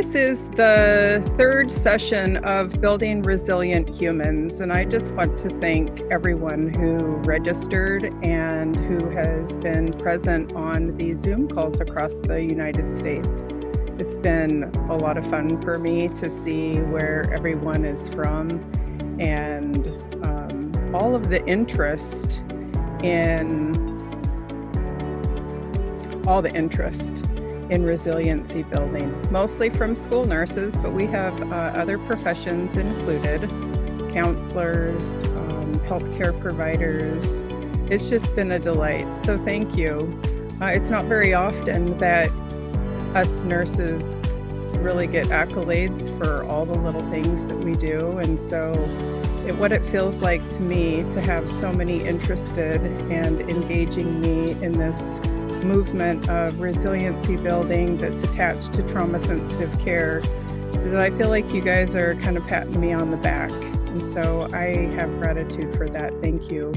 This is the third session of Building Resilient Humans, and I just want to thank everyone who registered and who has been present on these Zoom calls across the United States. It's been a lot of fun for me to see where everyone is from and um, all of the interest in all the interest in resiliency building, mostly from school nurses, but we have uh, other professions included counselors, um, healthcare providers. It's just been a delight. So, thank you. Uh, it's not very often that us nurses really get accolades for all the little things that we do. And so, it, what it feels like to me to have so many interested and engaging me in this movement of resiliency building that's attached to trauma sensitive care is that I feel like you guys are kind of patting me on the back. And so I have gratitude for that. Thank you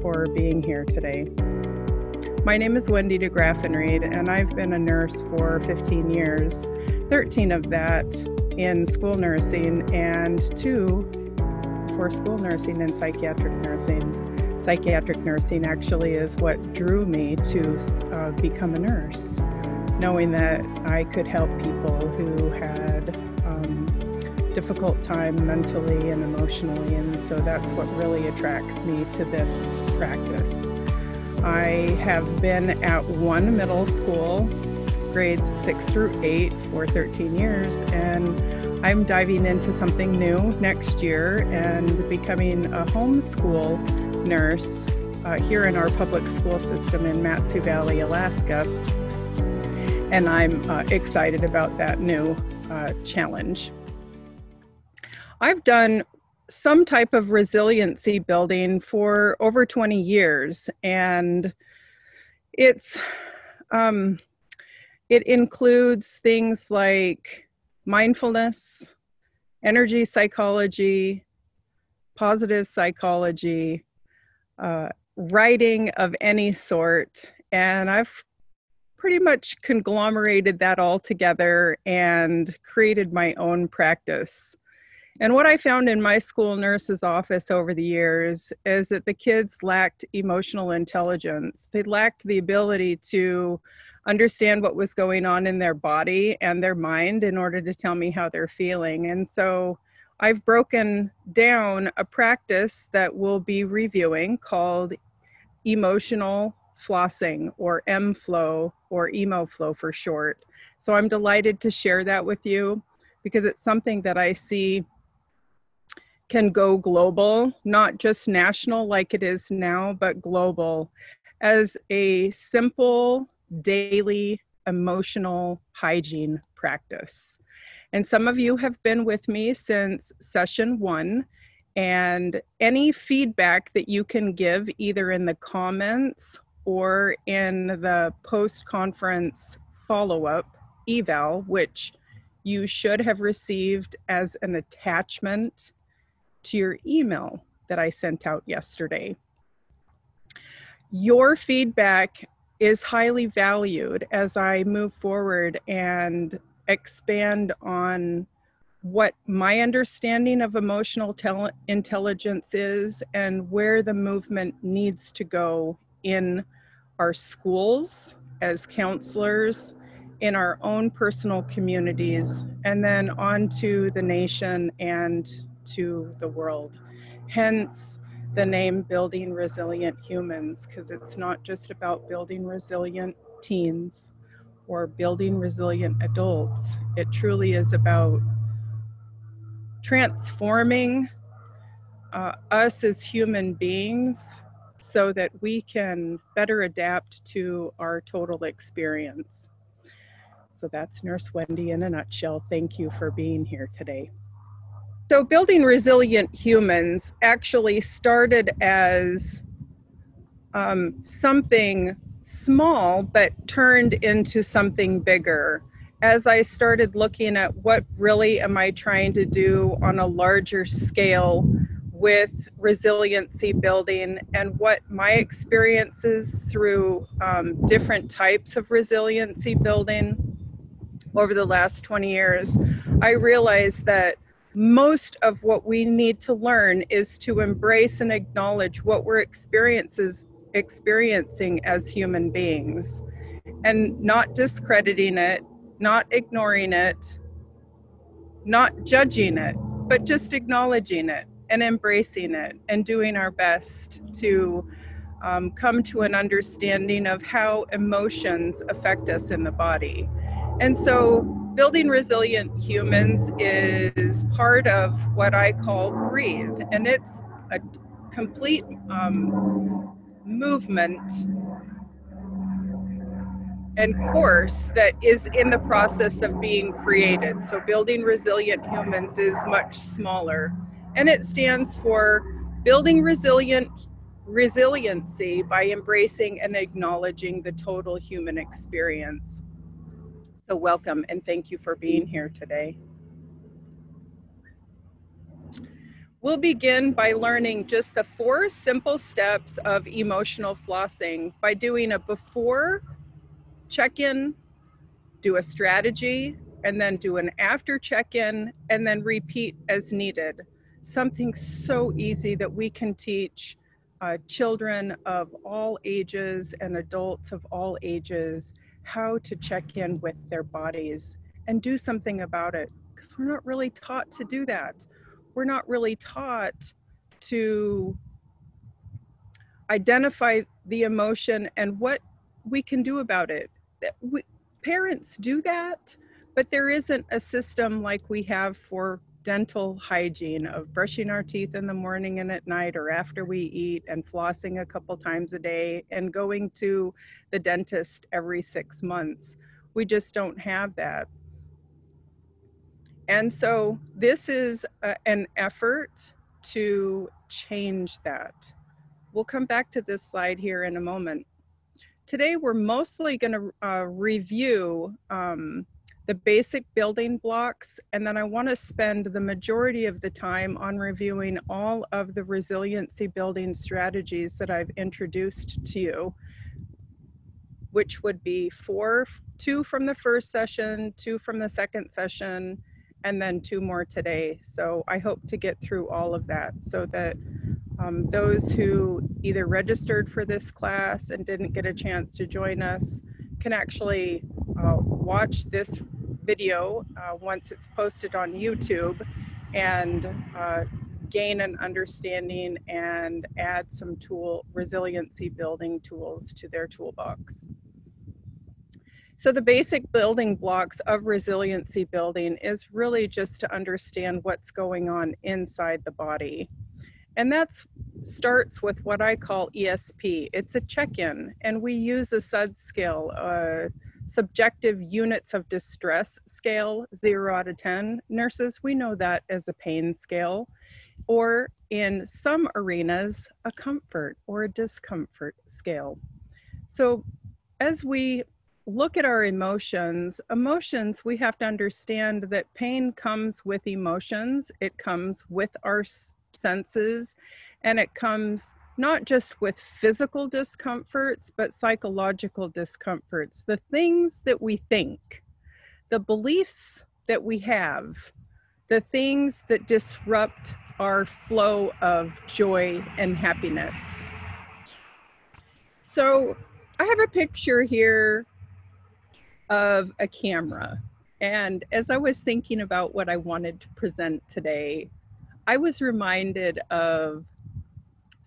for being here today. My name is Wendy DeGraffenried, and I've been a nurse for 15 years, 13 of that in school nursing, and two for school nursing and psychiatric nursing psychiatric nursing actually is what drew me to uh, become a nurse, knowing that I could help people who had um, difficult time mentally and emotionally, and so that's what really attracts me to this practice. I have been at one middle school, grades six through eight, for 13 years, and I'm diving into something new next year and becoming a homeschool nurse uh, here in our public school system in Mat-Su Valley, Alaska. And I'm uh, excited about that new uh, challenge. I've done some type of resiliency building for over 20 years, and it's um, it includes things like mindfulness, energy psychology, positive psychology, uh, writing of any sort. And I've pretty much conglomerated that all together and created my own practice. And what I found in my school nurse's office over the years is that the kids lacked emotional intelligence. They lacked the ability to understand what was going on in their body and their mind in order to tell me how they're feeling. And so I've broken down a practice that we'll be reviewing called emotional flossing or M flow or Emo-Flo for short. So I'm delighted to share that with you because it's something that I see can go global, not just national like it is now, but global as a simple daily emotional hygiene practice. And some of you have been with me since session one. And any feedback that you can give either in the comments or in the post conference follow up eval, which you should have received as an attachment to your email that I sent out yesterday. Your feedback is highly valued as I move forward and expand on what my understanding of emotional tel- intelligence is and where the movement needs to go in our schools as counselors, in our own personal communities, and then on to the nation and to the world. Hence, the name Building Resilient Humans, because it's not just about building resilient teens, or building resilient adults. It truly is about transforming uh, us as human beings so that we can better adapt to our total experience. So that's Nurse Wendy in a nutshell. Thank you for being here today. So, building resilient humans actually started as um, something small but turned into something bigger. As I started looking at what really am I trying to do on a larger scale with resiliency building and what my experiences through um, different types of resiliency building over the last 20 years, I realized that most of what we need to learn is to embrace and acknowledge what we're experiences experiencing as human beings and not discrediting it, not ignoring it, not judging it, but just acknowledging it and embracing it and doing our best to um, come to an understanding of how emotions affect us in the body. And so, building resilient humans is part of what I call breathe, and it's a complete um, movement and course that is in the process of being created. So, building resilient humans is much smaller, and it stands for building resilient resiliency by embracing and acknowledging the total human experience. So, welcome and thank you for being here today. We'll begin by learning just the four simple steps of emotional flossing by doing a before check in, do a strategy, and then do an after check in, and then repeat as needed. Something so easy that we can teach uh, children of all ages and adults of all ages how to check in with their bodies and do something about it because we're not really taught to do that. We're not really taught to identify the emotion and what we can do about it. We, parents do that, but there isn't a system like we have for dental hygiene of brushing our teeth in the morning and at night or after we eat and flossing a couple times a day and going to the dentist every six months. We just don't have that. And so this is a, an effort to change that. We'll come back to this slide here in a moment. Today, we're mostly going to uh, review um, the basic building blocks, and then I want to spend the majority of the time on reviewing all of the resiliency building strategies that I've introduced to you, which would be four, two from the first session, two from the second session, and then two more today. So I hope to get through all of that so that um, those who either registered for this class and didn't get a chance to join us can actually uh, watch this video uh, once it's posted on YouTube and uh, gain an understanding and add some tool resiliency building tools to their toolbox. So the basic building blocks of resiliency building is really just to understand what's going on inside the body. And that starts with what I call ESP. It's a check-in, and we use a SUD scale, a uh, subjective units of distress scale, zero out of 10. Nurses, we know that as a pain scale, or in some arenas, a comfort or a discomfort scale. So as we look at our emotions, emotions, we have to understand that pain comes with emotions, it comes with our senses, and it comes not just with physical discomforts, but psychological discomforts. The things that we think, the beliefs that we have, the things that disrupt our flow of joy and happiness. So I have a picture here of a camera. And as I was thinking about what I wanted to present today, I was reminded of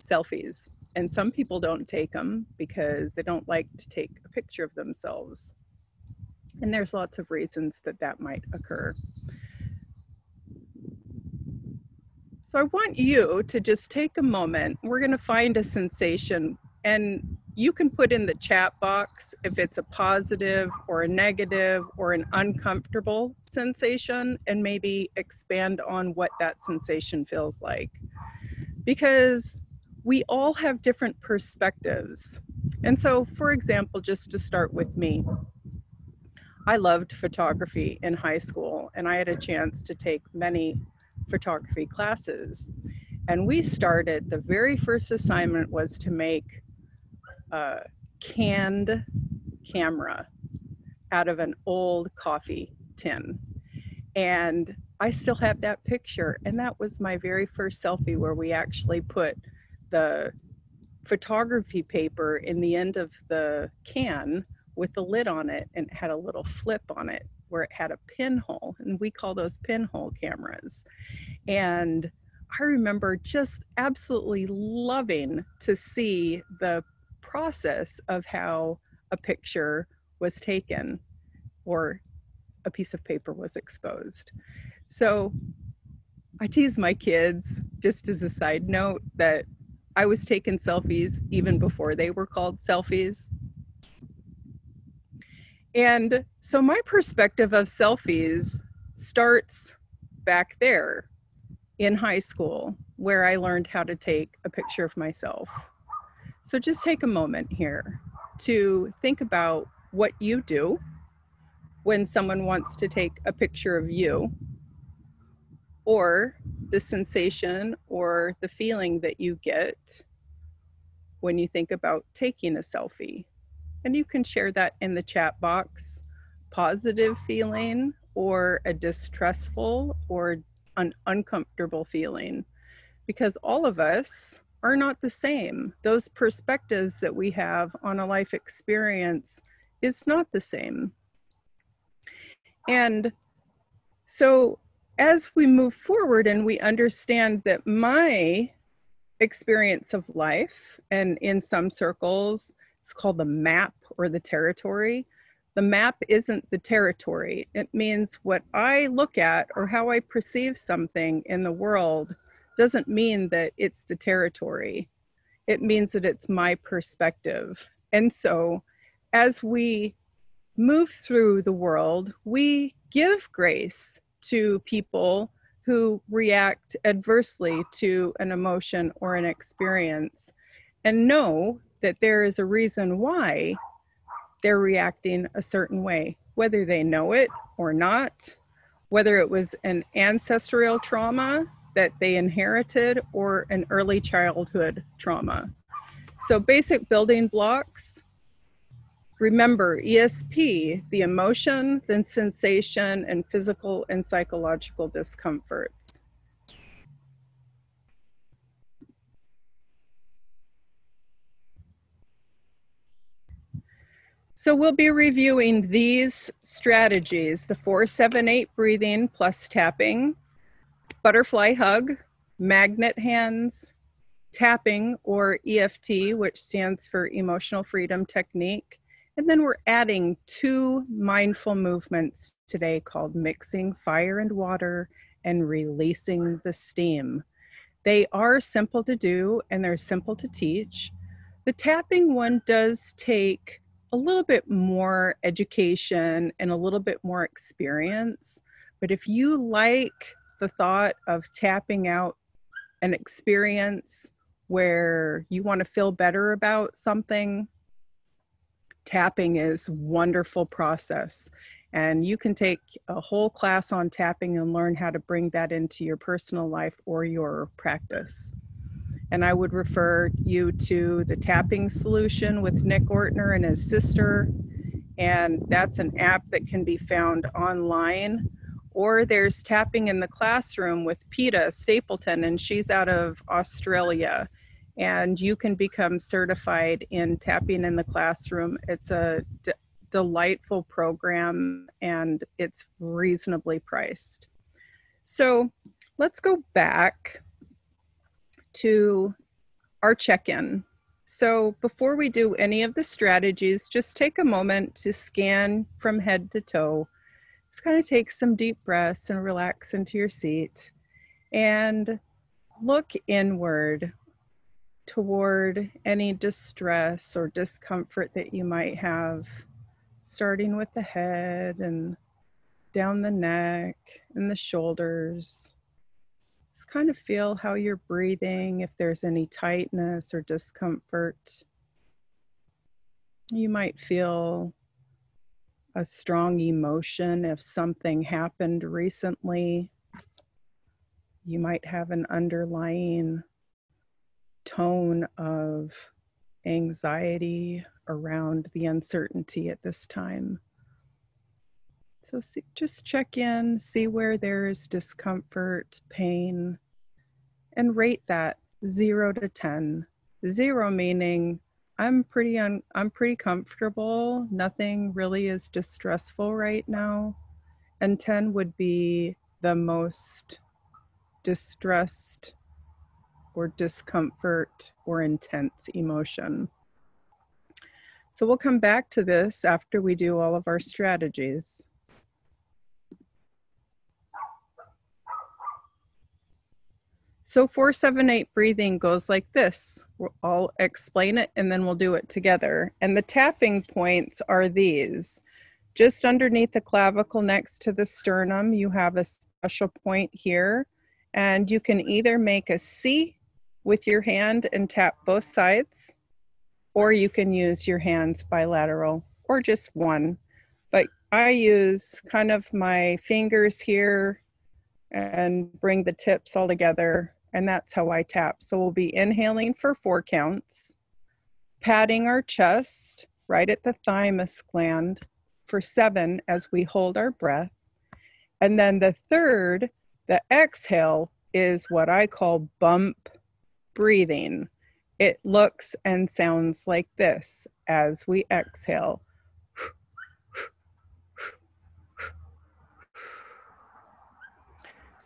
selfies. And some people don't take them because they don't like to take a picture of themselves. And there's lots of reasons that that might occur. So I want you to just take a moment. We're going to find a sensation and you can put in the chat box if it's a positive or a negative or an uncomfortable sensation and maybe expand on what that sensation feels like. Because we all have different perspectives. And so, for example, just to start with me, I loved photography in high school and I had a chance to take many photography classes. And we started, the very first assignment was to make a canned camera out of an old coffee tin. And I still have that picture. And that was my very first selfie where we actually put the photography paper in the end of the can with the lid on it and it had a little flip on it where it had a pinhole. And we call those pinhole cameras. And I remember just absolutely loving to see the process of how a picture was taken or a piece of paper was exposed. So I tease my kids, just as a side note, that I was taking selfies even before they were called selfies. And so my perspective of selfies starts back there in high school where I learned how to take a picture of myself. So just take a moment here to think about what you do when someone wants to take a picture of you or the sensation or the feeling that you get when you think about taking a selfie. And you can share that in the chat box positive feeling or a distressful or an uncomfortable feeling because all of us are not the same. Those perspectives that we have on a life experience is not the same. And so as we move forward and we understand that my experience of life, and in some circles, it's called the map or the territory, the map isn't the territory. It means what I look at or how I perceive something in the world doesn't mean that it's the territory. It means that it's my perspective. And so as we move through the world, we give grace to people who react adversely to an emotion or an experience and know that there is a reason why they're reacting a certain way, whether they know it or not, whether it was an ancestral trauma that they inherited or an early childhood trauma. So, basic building blocks remember ESP, the emotion, the sensation, and physical and psychological discomforts. So we'll be reviewing these strategies, the 478 breathing plus tapping, butterfly hug, magnet hands, tapping or EFT, which stands for emotional freedom technique. And then we're adding two mindful movements today called mixing fire and water and releasing the steam. They are simple to do and they're simple to teach. The tapping one does take a little bit more education and a little bit more experience. But if you like the thought of tapping out an experience where you want to feel better about something, tapping is wonderful process. And you can take a whole class on tapping and learn how to bring that into your personal life or your practice. And I would refer you to the tapping solution with Nick Ortner and his sister. And that's an app that can be found online. Or there's tapping in the classroom with Peta Stapleton, and she's out of Australia. And you can become certified in tapping in the classroom. It's a d- delightful program and it's reasonably priced. So let's go back to our check in. So, before we do any of the strategies, just take a moment to scan from head to toe. Just kind of take some deep breaths and relax into your seat and look inward toward any distress or discomfort that you might have, starting with the head and down the neck and the shoulders just kind of feel how you're breathing, if there's any tightness or discomfort. You might feel a strong emotion if something happened recently. You might have an underlying tone of anxiety around the uncertainty at this time. So see, just check in, see where there is discomfort, pain, and rate that zero to 10. Zero meaning I'm pretty un, I'm pretty comfortable. Nothing really is distressful right now. And 10 would be the most distressed or discomfort or intense emotion. So we'll come back to this after we do all of our strategies. So 478 breathing goes like this. I'll explain it and then we'll do it together. And the tapping points are these. Just underneath the clavicle next to the sternum, you have a special point here. And you can either make a C with your hand and tap both sides, or you can use your hands bilateral or just one. But I use kind of my fingers here and bring the tips all together and that's how I tap. So we'll be inhaling for four counts, patting our chest right at the thymus gland for seven as we hold our breath. And then the third, the exhale, is what I call bump breathing. It looks and sounds like this as we exhale.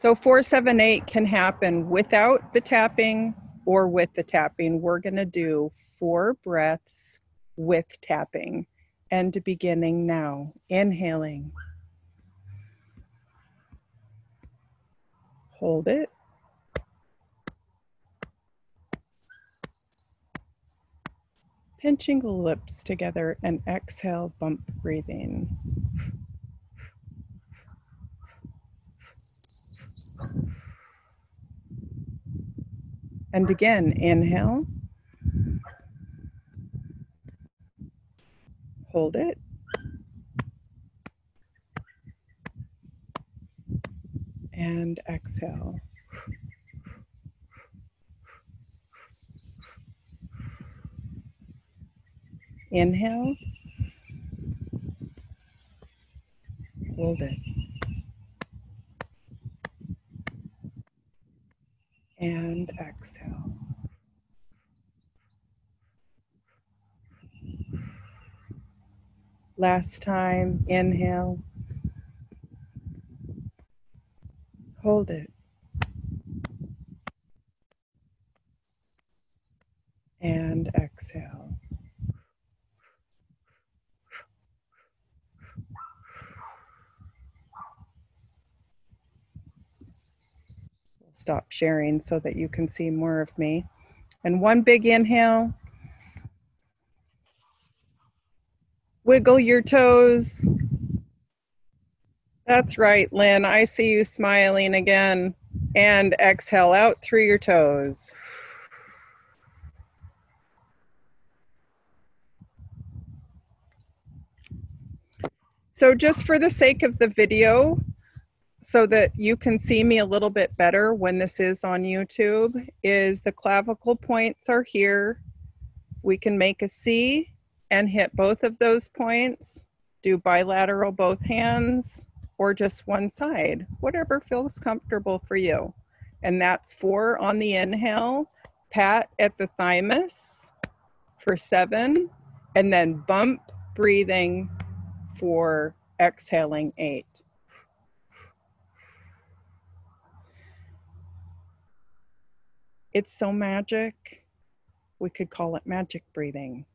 So 478 can happen without the tapping or with the tapping. We're going to do four breaths with tapping and beginning now. Inhaling. Hold it. Pinching the lips together and exhale, bump breathing. And again, inhale. Hold it. And exhale. Inhale. Hold it. and exhale. Last time, inhale. Hold it. And exhale. stop sharing so that you can see more of me. And one big inhale. Wiggle your toes. That's right, Lynn. I see you smiling again. And exhale out through your toes. So just for the sake of the video, so that you can see me a little bit better when this is on YouTube is the clavicle points are here. We can make a C and hit both of those points, do bilateral both hands or just one side, whatever feels comfortable for you. And that's four on the inhale, pat at the thymus for seven, and then bump breathing for exhaling eight. It's so magic, we could call it magic breathing.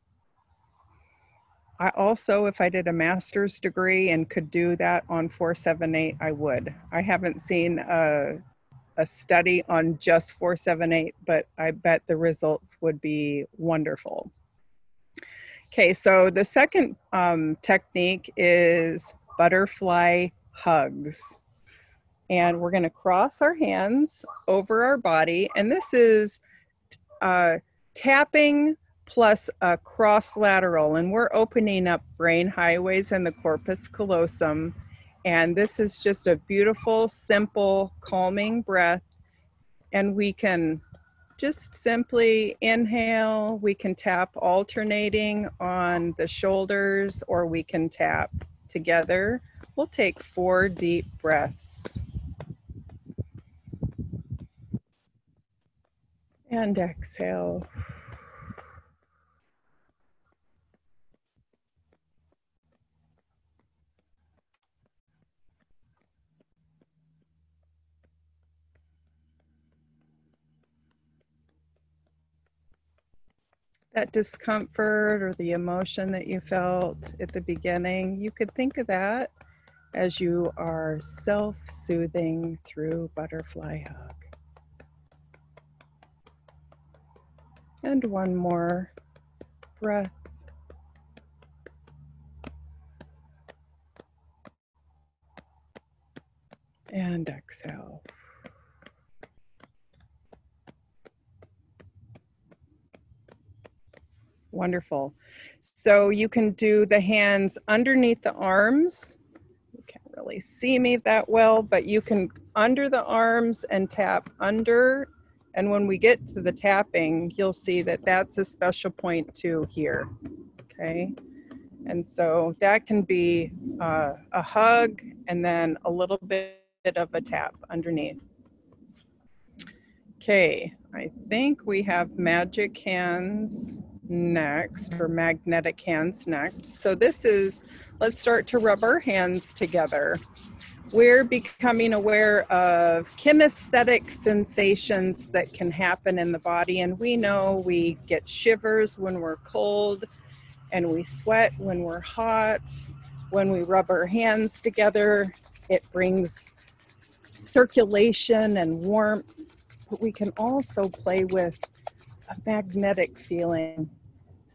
I also, if I did a master's degree and could do that on 478, I would. I haven't seen a, a study on just 478, but I bet the results would be wonderful. Okay, so the second um, technique is butterfly hugs and we're going to cross our hands over our body. And this is uh, tapping plus a cross lateral. And we're opening up brain highways and the corpus callosum. And this is just a beautiful, simple, calming breath. And we can just simply inhale. We can tap alternating on the shoulders, or we can tap together We'll take four deep breaths. And exhale. that discomfort or the emotion that you felt at the beginning, you could think of that as you are self soothing through butterfly hug. And one more breath. And exhale. Wonderful. So you can do the hands underneath the arms. You can't really see me that well, but you can under the arms and tap under. And when we get to the tapping, you'll see that that's a special point too here. Okay. And so that can be uh, a hug and then a little bit of a tap underneath. Okay, I think we have magic hands next, or magnetic hands next. So this is, let's start to rub our hands together. We're becoming aware of kinesthetic sensations that can happen in the body. And we know we get shivers when we're cold, and we sweat when we're hot. When we rub our hands together, it brings circulation and warmth. But we can also play with a magnetic feeling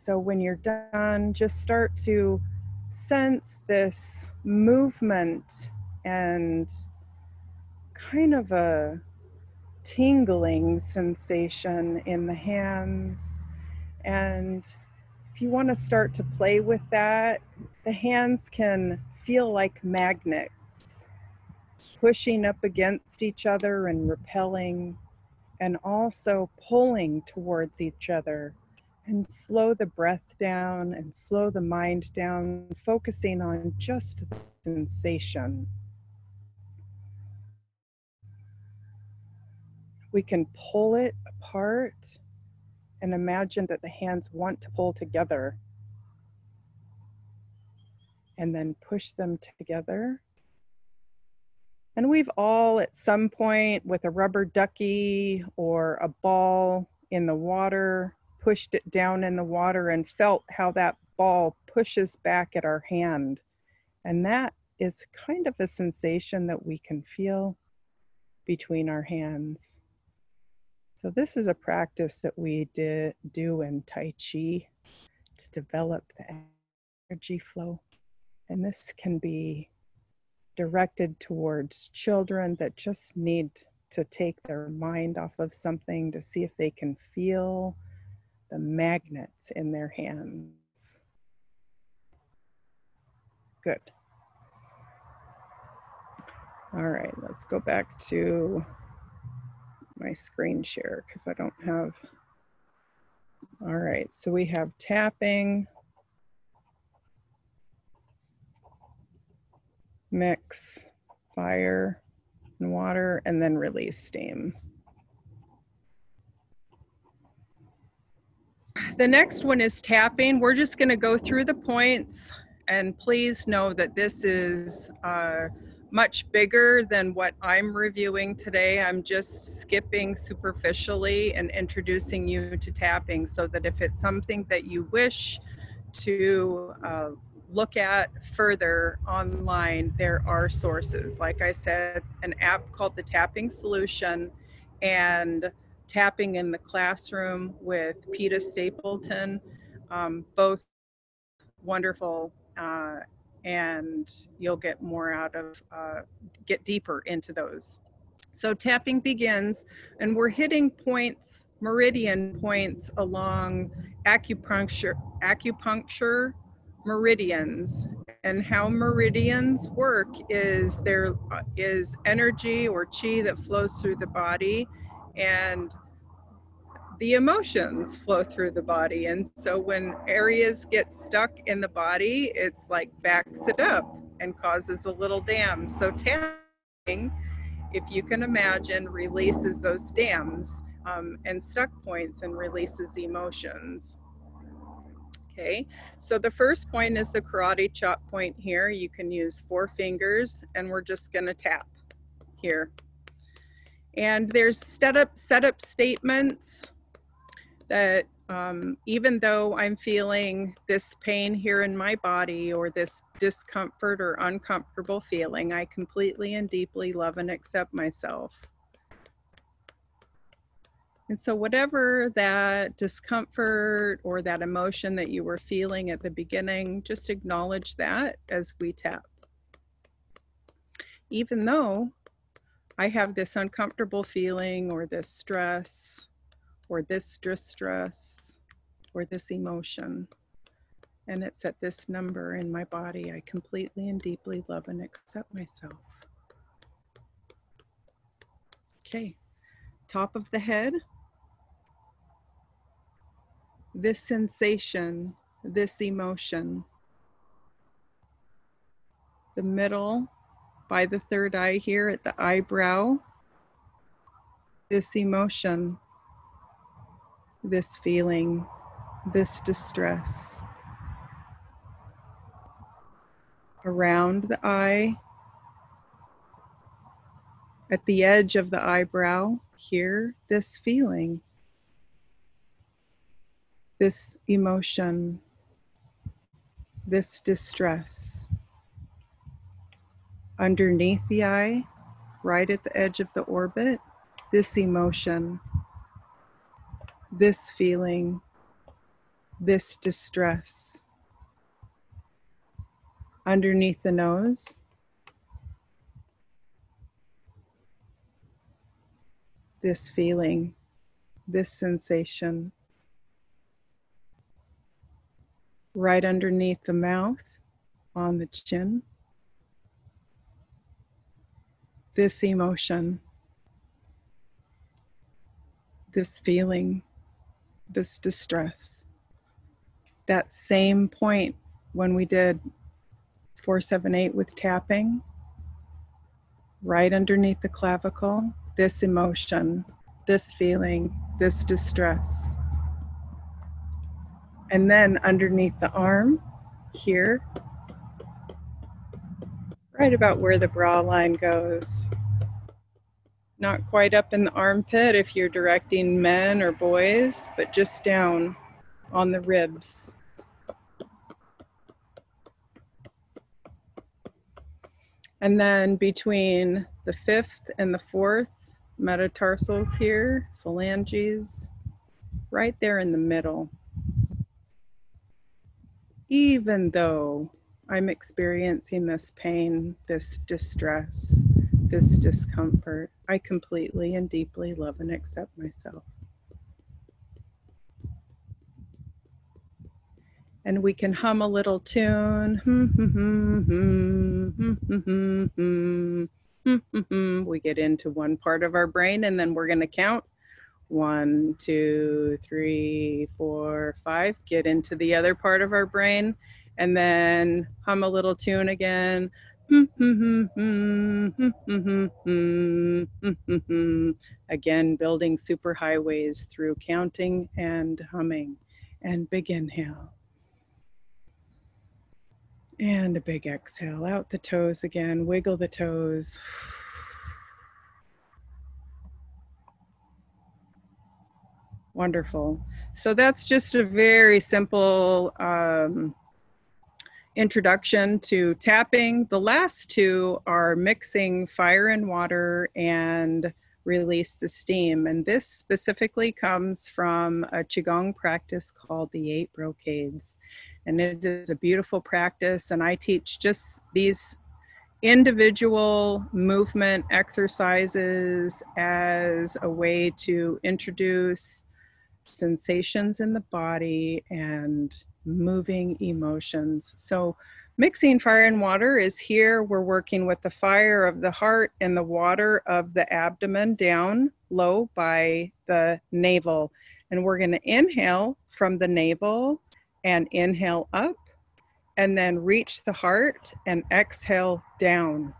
so when you're done, just start to sense this movement and kind of a tingling sensation in the hands. And if you want to start to play with that, the hands can feel like magnets, pushing up against each other and repelling, and also pulling towards each other and slow the breath down and slow the mind down, focusing on just the sensation. We can pull it apart and imagine that the hands want to pull together and then push them together. And we've all, at some point, with a rubber ducky or a ball in the water, pushed it down in the water and felt how that ball pushes back at our hand. And that is kind of a sensation that we can feel between our hands. So, this is a practice that we did, do in Tai Chi to develop the energy flow. And this can be directed towards children that just need to take their mind off of something to see if they can feel the magnets in their hands. Good. All right, let's go back to my screen share because I don't have. All right, so we have tapping, mix, fire, and water, and then release steam. The next one is tapping. We're just going to go through the points and please know that this is uh, much bigger than what I'm reviewing today. I'm just skipping superficially and introducing you to tapping so that if it's something that you wish to uh, look at further online, there are sources. Like I said, an app called the Tapping Solution and tapping in the classroom with Peta Stapleton, um, both wonderful, uh, and you'll get more out of, uh, get deeper into those. So tapping begins, and we're hitting points, meridian points along acupuncture, acupuncture meridians. And how meridians work is there is energy or chi that flows through the body and the emotions flow through the body. And so when areas get stuck in the body, it's like backs it up and causes a little dam. So tapping, if you can imagine, releases those dams um, and stuck points and releases emotions. Okay, so the first point is the karate chop point here. You can use four fingers and we're just gonna tap here. And there's setup, setup statements that um, even though I'm feeling this pain here in my body or this discomfort or uncomfortable feeling, I completely and deeply love and accept myself. And so, whatever that discomfort or that emotion that you were feeling at the beginning, just acknowledge that as we tap. Even though I have this uncomfortable feeling or this stress or this distress or this emotion, and it's at this number in my body, I completely and deeply love and accept myself. Okay, top of the head. This sensation, this emotion. The middle by the third eye here at the eyebrow, this emotion, this feeling, this distress. Around the eye, at the edge of the eyebrow, here, this feeling this emotion, this distress. Underneath the eye, right at the edge of the orbit, this emotion, this feeling, this distress. Underneath the nose, this feeling, this sensation. right underneath the mouth on the chin. This emotion, this feeling, this distress. That same point when we did 478 with tapping, right underneath the clavicle, this emotion, this feeling, this distress. And then underneath the arm here, right about where the bra line goes. Not quite up in the armpit if you're directing men or boys, but just down on the ribs. And then between the fifth and the fourth metatarsals here, phalanges, right there in the middle even though I'm experiencing this pain, this distress, this discomfort, I completely and deeply love and accept myself. And we can hum a little tune. we get into one part of our brain and then we're going to count one, two, three, four, five, get into the other part of our brain, and then hum a little tune again. Again, building super highways through counting and humming. And big inhale. And a big exhale. Out the toes again. Wiggle the toes. Wonderful. So that's just a very simple um, introduction to tapping. The last two are mixing fire and water and release the steam. And this specifically comes from a Qigong practice called the Eight Brocades. And it is a beautiful practice. And I teach just these individual movement exercises as a way to introduce sensations in the body and moving emotions. So, mixing fire and water is here. We're working with the fire of the heart and the water of the abdomen down low by the navel. And we're going to inhale from the navel and inhale up and then reach the heart and exhale down.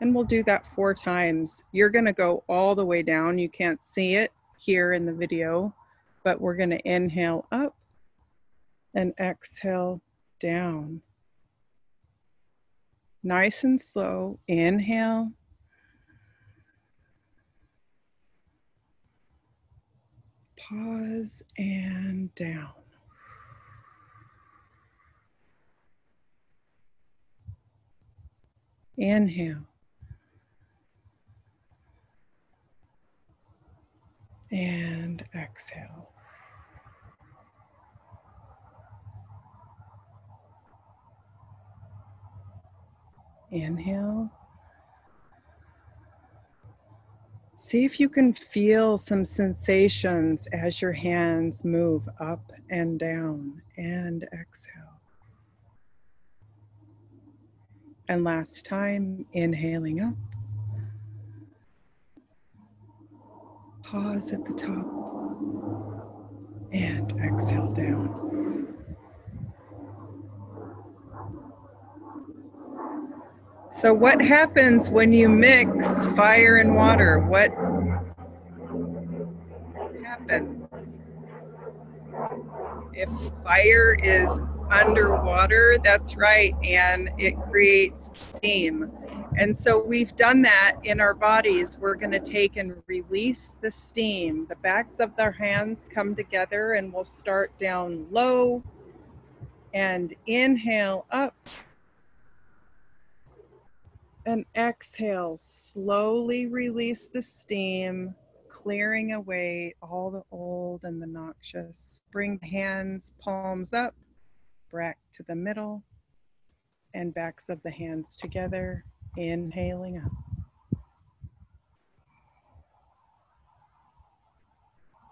And we'll do that four times. You're going to go all the way down. You can't see it here in the video, but we're going to inhale up and exhale down. Nice and slow. Inhale. Pause and down. Inhale. And exhale. Inhale. See if you can feel some sensations as your hands move up and down and exhale. And last time, inhaling up. Pause at the top and exhale down. So, what happens when you mix fire and water? What happens? If fire is underwater, that's right, and it creates steam. And so we've done that in our bodies. We're going to take and release the steam. The backs of their hands come together, and we'll start down low and inhale up and exhale, slowly release the steam, clearing away all the old and the noxious. Bring the hands, palms up, back to the middle, and backs of the hands together, inhaling up.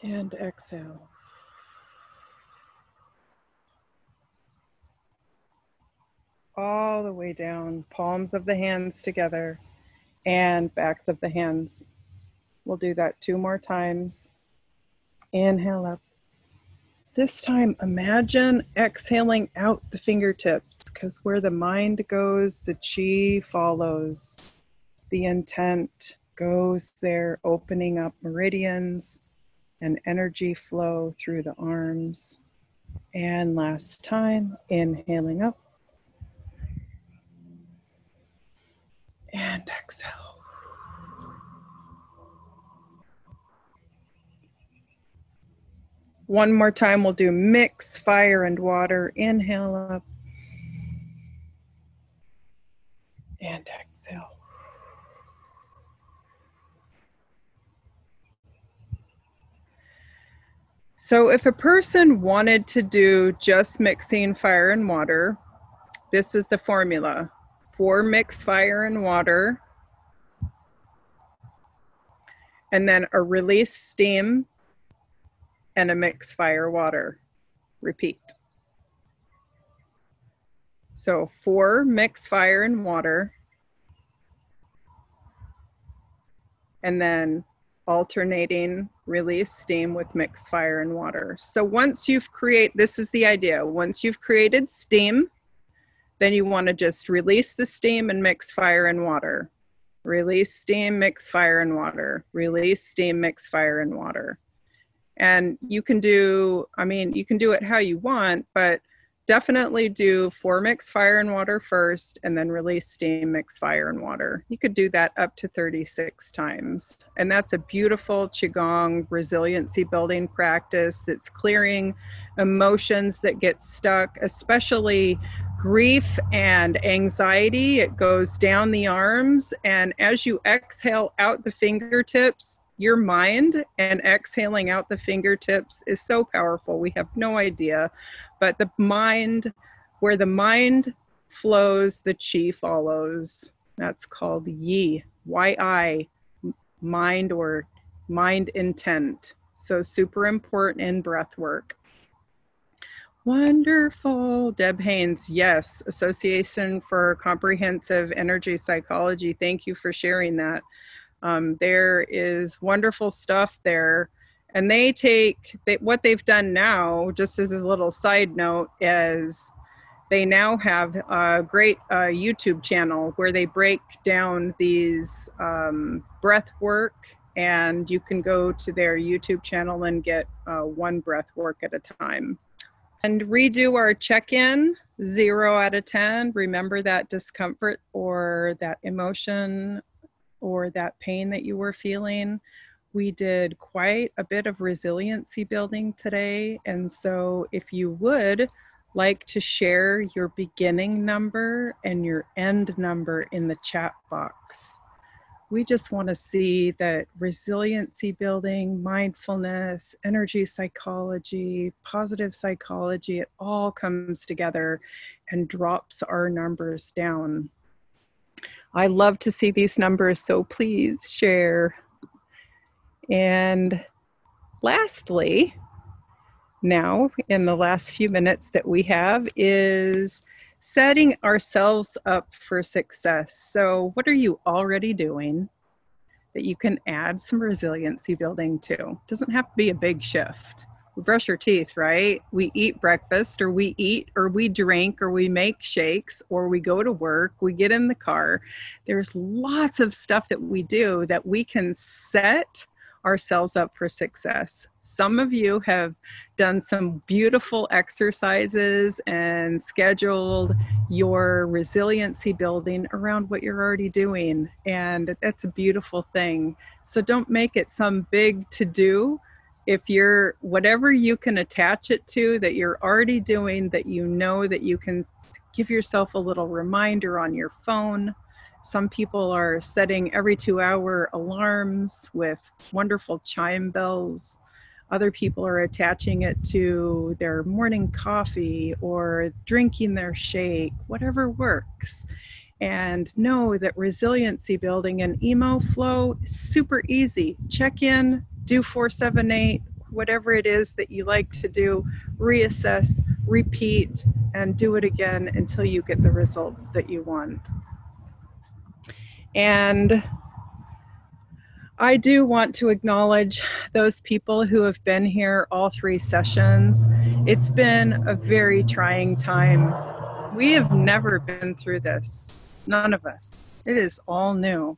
And exhale. All the way down, palms of the hands together and backs of the hands. We'll do that two more times. Inhale up. This time, imagine exhaling out the fingertips because where the mind goes, the chi follows. The intent goes there, opening up meridians and energy flow through the arms. And last time, inhaling up. And exhale. One more time, we'll do mix fire and water. Inhale up and exhale. So, if a person wanted to do just mixing fire and water, this is the formula four mix fire and water, and then a release steam and a mix fire water. Repeat. So four mix fire and water, and then alternating release steam with mix fire and water. So once you've create, this is the idea. Once you've created steam, then you want to just release the steam and mix fire and water. Release steam, mix fire and water. Release steam, mix fire and water. And you can do, I mean, you can do it how you want, but definitely do four mix fire and water first and then release steam mix fire and water you could do that up to 36 times and that's a beautiful qigong resiliency building practice that's clearing emotions that get stuck especially grief and anxiety it goes down the arms and as you exhale out the fingertips your mind and exhaling out the fingertips is so powerful we have no idea but the mind, where the mind flows, the chi follows. That's called yi, Y-I, mind or mind intent. So super important in breath work. Wonderful. Deb Haynes, yes, Association for Comprehensive Energy Psychology. Thank you for sharing that. Um, there is wonderful stuff there and they take they, what they've done now just as a little side note is they now have a great uh, YouTube channel where they break down these um, breath work, and you can go to their YouTube channel and get uh, one breath work at a time. And redo our check in zero out of 10. Remember that discomfort or that emotion or that pain that you were feeling. We did quite a bit of resiliency building today. And so, if you would like to share your beginning number and your end number in the chat box, we just want to see that resiliency building, mindfulness, energy psychology, positive psychology, it all comes together and drops our numbers down. I love to see these numbers, so please share. And lastly, now in the last few minutes that we have is setting ourselves up for success. So, what are you already doing that you can add some resiliency building to? Doesn't have to be a big shift. We brush our teeth, right? We eat breakfast, or we eat, or we drink, or we make shakes, or we go to work, we get in the car. There's lots of stuff that we do that we can set ourselves up for success. Some of you have done some beautiful exercises and scheduled your resiliency building around what you're already doing. And that's a beautiful thing. So don't make it some big to do. If you're whatever you can attach it to that you're already doing, that you know that you can give yourself a little reminder on your phone some people are setting every two hour alarms with wonderful chime bells. Other people are attaching it to their morning coffee or drinking their shake, whatever works. And know that resiliency building and Emo-Flo is super easy. Check in, do 478, whatever it is that you like to do, reassess, repeat, and do it again until you get the results that you want. And I do want to acknowledge those people who have been here all three sessions. It's been a very trying time. We have never been through this, none of us. It is all new.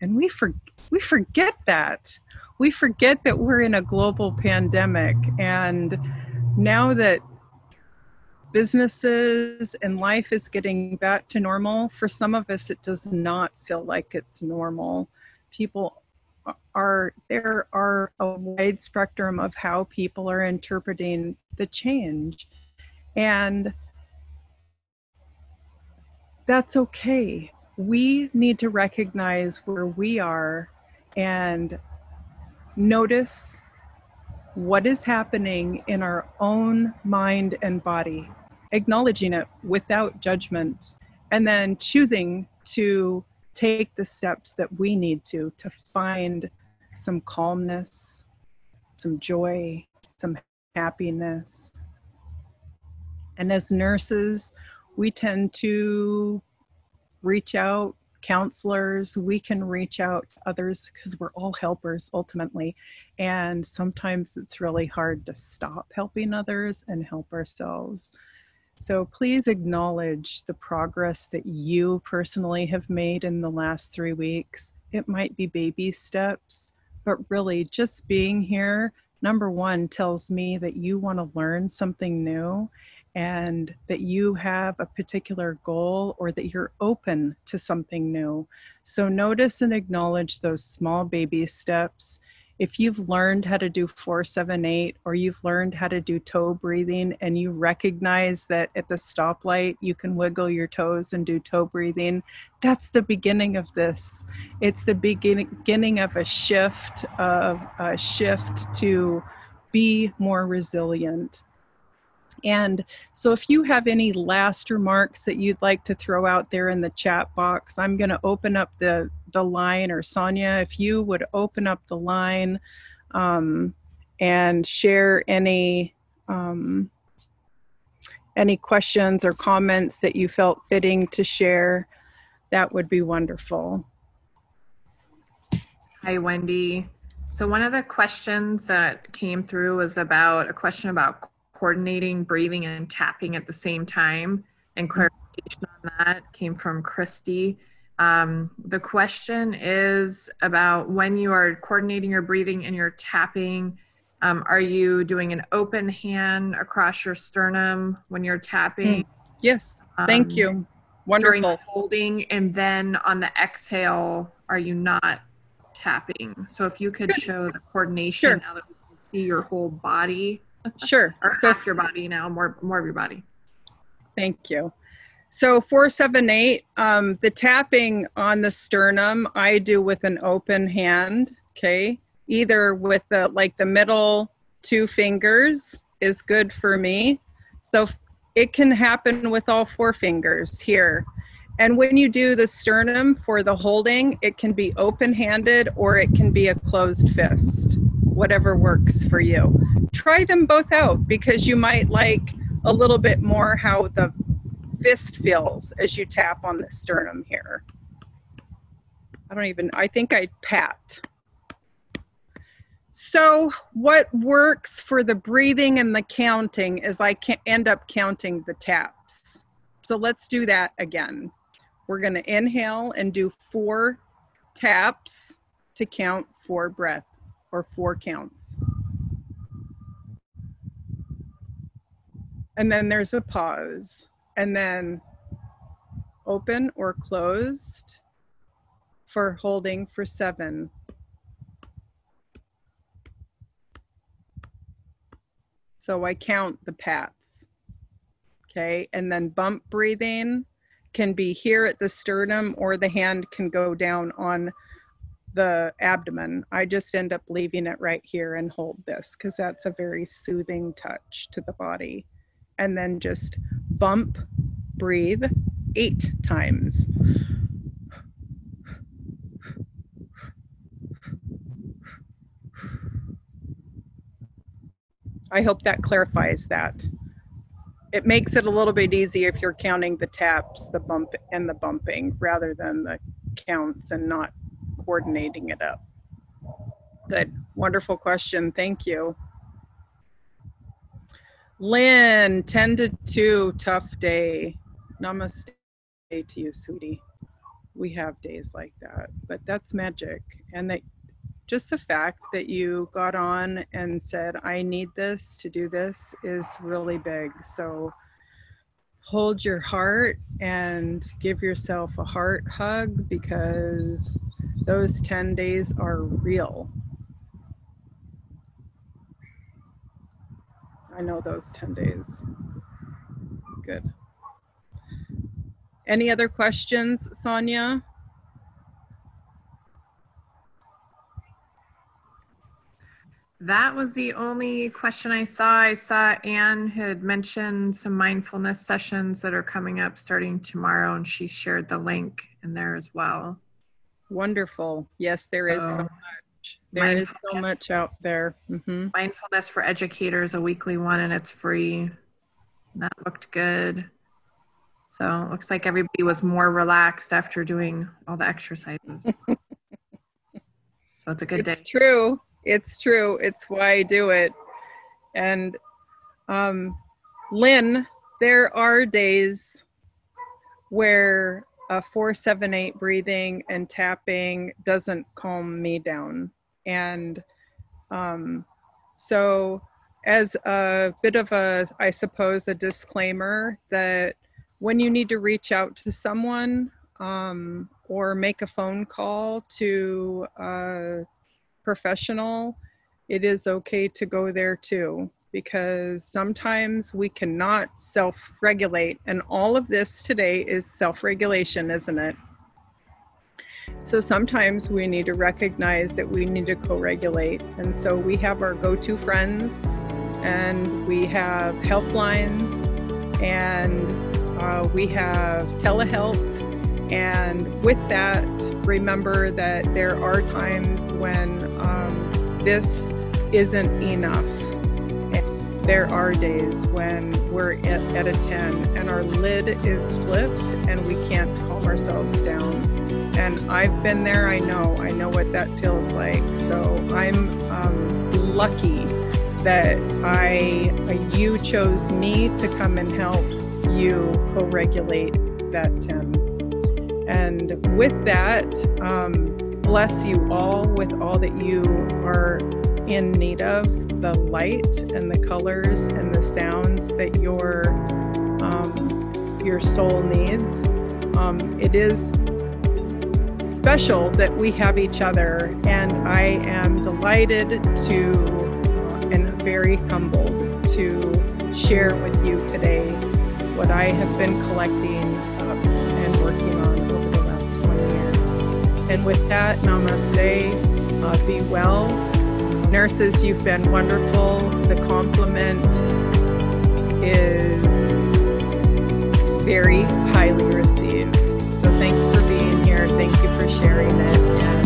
And we, for, we forget that. We forget that we're in a global pandemic. And now that businesses and life is getting back to normal. For some of us, it does not feel like it's normal. People are, there are a wide spectrum of how people are interpreting the change. And that's okay. We need to recognize where we are and notice what is happening in our own mind and body acknowledging it without judgment, and then choosing to take the steps that we need to to find some calmness, some joy, some happiness. And as nurses, we tend to reach out, counselors, we can reach out to others because we're all helpers ultimately. And sometimes it's really hard to stop helping others and help ourselves. So please acknowledge the progress that you personally have made in the last three weeks. It might be baby steps, but really just being here, number one, tells me that you want to learn something new and that you have a particular goal or that you're open to something new. So notice and acknowledge those small baby steps if you've learned how to do 478 or you've learned how to do toe breathing and you recognize that at the stoplight you can wiggle your toes and do toe breathing, that's the beginning of this. It's the beginning of a shift of a shift to be more resilient. And so, if you have any last remarks that you'd like to throw out there in the chat box, I'm going to open up the, the line, or Sonia, if you would open up the line um, and share any. Um, any questions or comments that you felt fitting to share, that would be wonderful. Hi, Wendy. So, one of the questions that came through was about a question about coordinating breathing and tapping at the same time. and clarification on that came from Christy. Um, the question is about when you are coordinating your breathing and you're tapping. Um, are you doing an open hand across your sternum when you're tapping? Yes, thank Um, you. Wonderful. holding, and then on the exhale, are you not tapping? So if you could Good. show the coordination Sure. now that we can see your whole body Sure. or So half your body now, more more of your body. Thank you. So 478, um, the tapping on the sternum, I do with an open hand, okay? Either with the like the middle two fingers is good for me. So it can happen with all four fingers here. And when you do the sternum for the holding, it can be open handed or it can be a closed fist, whatever works for you. Try them both out because you might like a little bit more how the fist feels as you tap on the sternum here. I don't even, I think I pat. So, what works for the breathing and the counting is I can end up counting the taps. So, let's do that again. We're going to inhale and do four taps to count four breath or four counts. And then there's a pause. And then open or closed for holding for seven. So I count the pats. Okay. And then bump breathing can be here at the sternum or the hand can go down on the abdomen. I just end up leaving it right here and hold this because that's a very soothing touch to the body. And then just bump, breathe eight times. I hope that clarifies that. It makes it a little bit easier if you're counting the taps, the bump, and the bumping rather than the counts and not coordinating it up. Good. Wonderful question. Thank you. Lynn, 10 to 2, tough day. Namaste to you, sweetie. We have days like that, but that's magic. And that just the fact that you got on and said, I need this to do this is really big. So hold your heart and give yourself a heart hug because those 10 days are real. I know those 10 days. Good. Any other questions, Sonia? That was the only question I saw. I saw Anne had mentioned some mindfulness sessions that are coming up starting tomorrow, and she shared the link in there as well. Wonderful. Yes, there is so So, much. There is so much out there. hmm Mindfulness for Educators, a weekly one, and it's free. That looked good. So it looks like everybody was more relaxed after doing all the exercises. so it's a good It's day. It's true. It's true. It's why I do it. And um, Lynn, there are days where a four, seven, eight breathing and tapping doesn't calm me down. And um, so, as a bit of a, I suppose, a disclaimer that when you need to reach out to someone um, or make a phone call to a professional, it is okay to go there too because sometimes we cannot self regulate. And all of this today is self regulation, isn't it? So sometimes we need to recognize that we need to co regulate. And so we have our go to friends and we have helplines and uh, we have telehealth. And with that, remember that there are times when um, this isn't enough. And there are days when we're at, at a 10 and our lid is flipped and we can't calm ourselves down. And I've been there, I know, I know what that feels like. So I'm um, lucky that I, you chose me to come and help you co regulate that, Tim. And with that, um, bless you all with all that you are in need of the light and the colors and the sounds that your um, your soul needs. Um, it is special that we have each other, and I am delighted to and very humbled to share with you today what I have been collecting And with that, namaste, uh, be well. Nurses, you've been wonderful. The compliment is very highly received. So thank you for being here. Thank you for sharing it.